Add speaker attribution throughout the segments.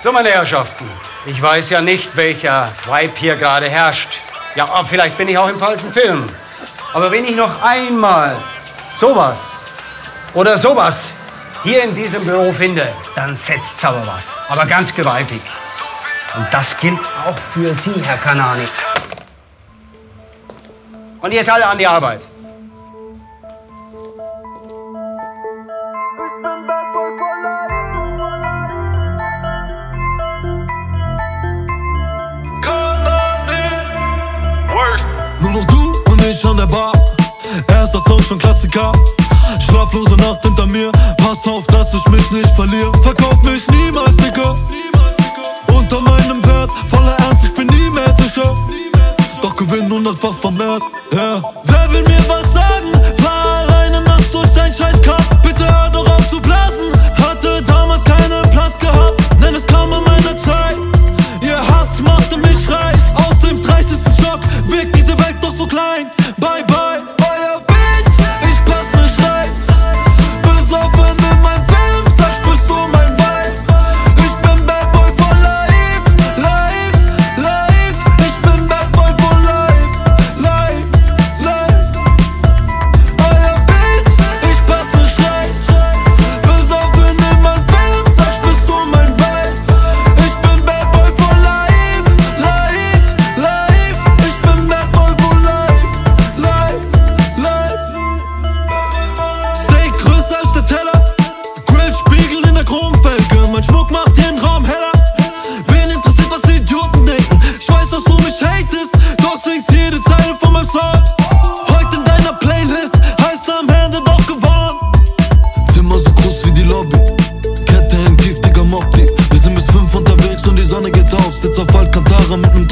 Speaker 1: So, meine Herrschaften, ich weiß ja nicht, welcher Weib hier gerade herrscht. Ja, vielleicht bin ich auch im falschen Film. Aber wenn ich noch einmal sowas oder sowas hier in diesem Büro finde, dann setzt's aber was. Aber ganz gewaltig. Und das gilt auch für Sie, Herr Kanani. Und jetzt alle an die Arbeit.
Speaker 2: Song schon Klassiker. Schlaflose Nacht hinter mir, pass auf, dass ich mich nicht verliere. Verkauf mich niemals, Digga. Unter meinem Wert, voller Ernst, ich bin nie mehr sicher. Doch gewinn hundertfach vermehrt, yeah. Wer will mir was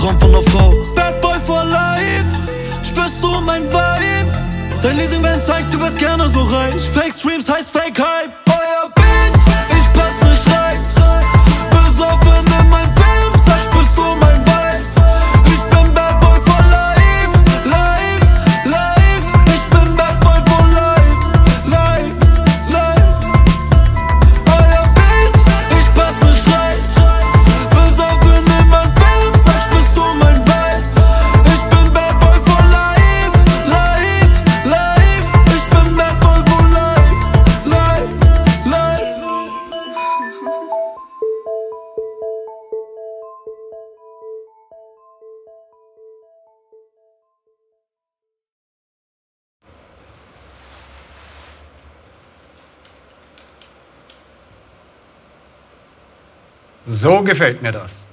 Speaker 2: Traum von einer Frau. Bad Boy for Life, spürst du mein Vibe? Dein Leasing-Van zeigt, du wärst gerne so reich. Fake Streams heißt Fake Hype.
Speaker 1: So gefällt mir das.